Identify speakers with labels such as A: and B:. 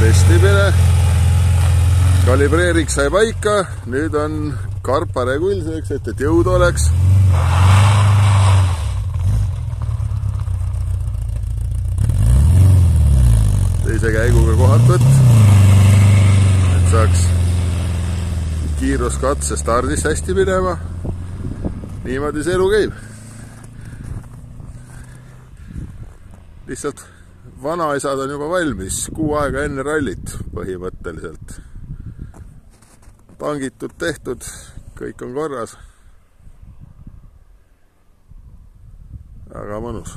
A: testimine. kalibreering sai paika, nüüd on karpa regull selleks, et, et jõud oleks. teise käiguga kohatud, et saaks kiiruskatse stardis hästi minema. niimoodi see elu käib. lihtsalt vanaisad on juba valmis kuu aega enne rallit põhimõtteliselt. tangitud, tehtud, kõik on korras. väga mõnus